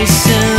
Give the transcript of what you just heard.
listen